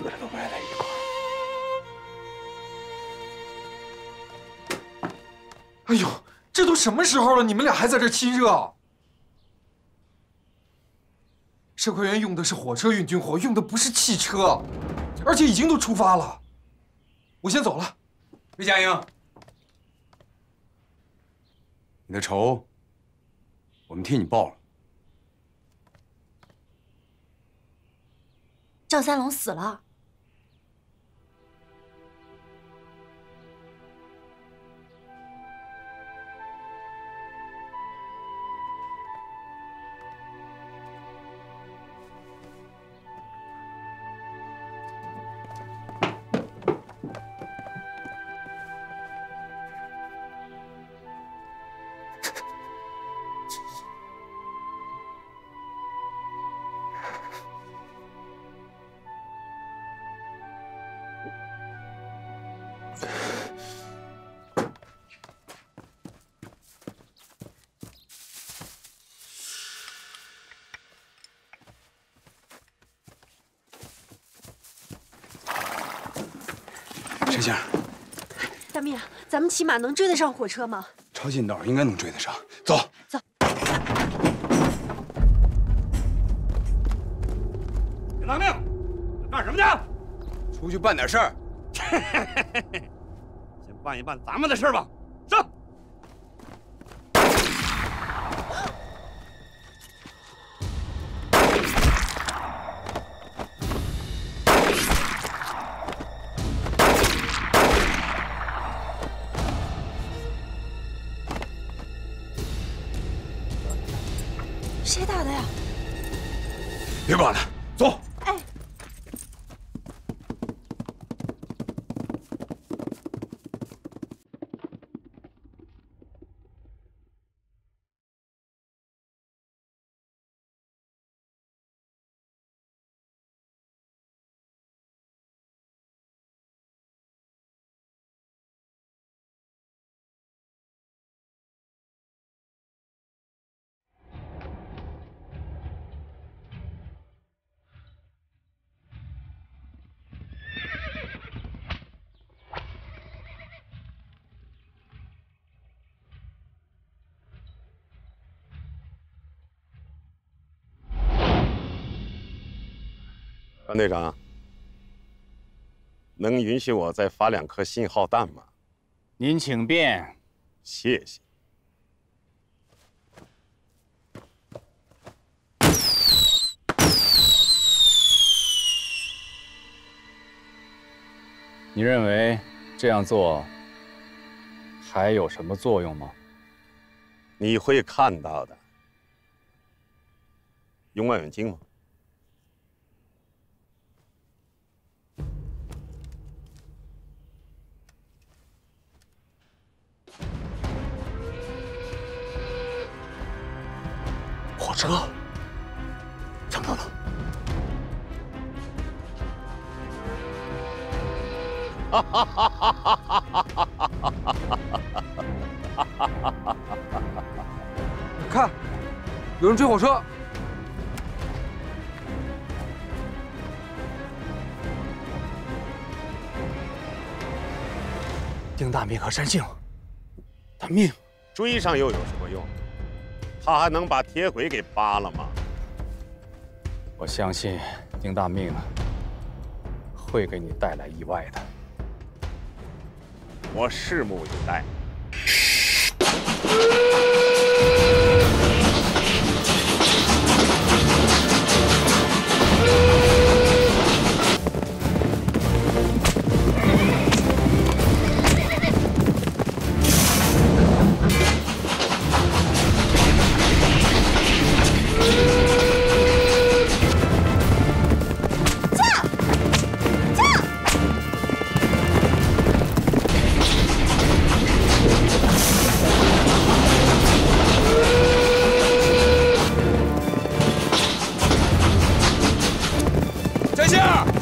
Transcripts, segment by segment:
死了都埋在一块儿。哎呦，这都什么时候了，你们俩还在这亲热？社科院用的是火车运军火，用的不是汽车，而且已经都出发了。我先走了，魏佳英，你的仇我们替你报了。赵三龙死了。陈先生，大命，咱们骑马能追得上火车吗？抄近道应该能追得上。走，走。别大命，干什么去？出去办点事儿。先办一办咱们的事儿吧。上。管了，走。哎，张队长，能允许我再发两颗信号弹吗？您请便。谢谢。你认为这样做还有什么作用吗？你会看到的。用望远镜吗？车怎么了？哈哈哈哈哈哈！看，有人追火车。丁大明和山杏，他命追上又有什么用？他还能把铁轨给扒了吗？我相信丁大命会给你带来意外的。我拭目以待。下！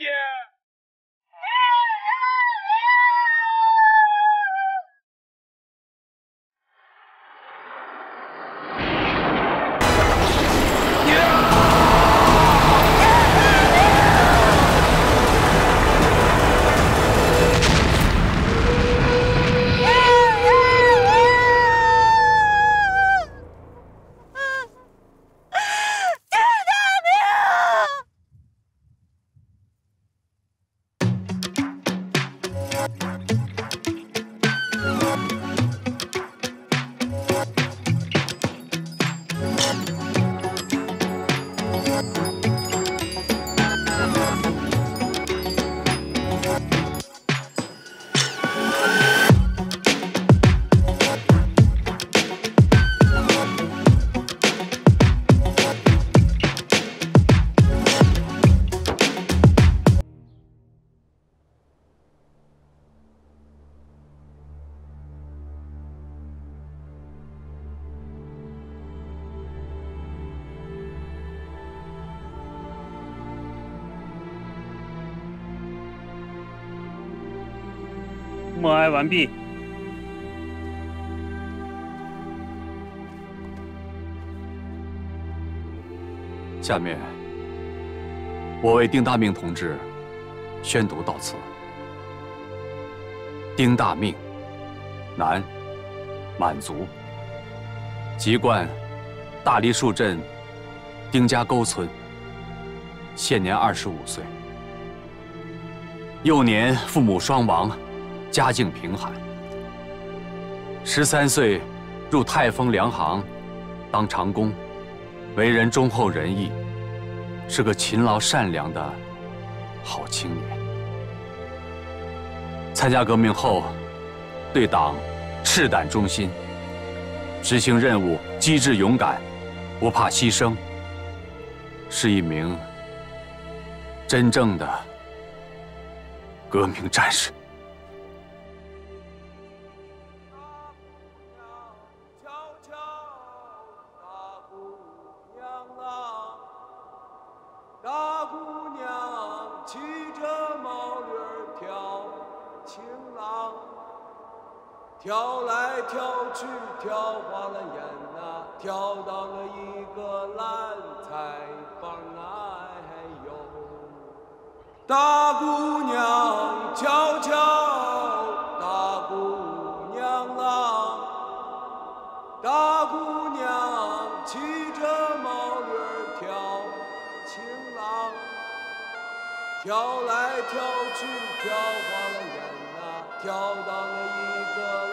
yeah 完毕。下面，我为丁大命同志宣读悼词。丁大命，男，满族，籍贯大梨树镇丁家沟村，现年二十五岁。幼年父母双亡，家境贫寒。十三岁入泰丰粮行当长工。为人忠厚仁义，是个勤劳善良的好青年。参加革命后，对党赤胆忠心，执行任务机智勇敢，不怕牺牲，是一名真正的革命战士。跳来跳去，跳花了眼呐，跳到了一个烂菜房啊！哎呦，大姑娘悄悄，大姑娘啊，大姑娘骑着毛驴儿跳情郎，跳来跳去，跳花了眼呐，跳到了一个。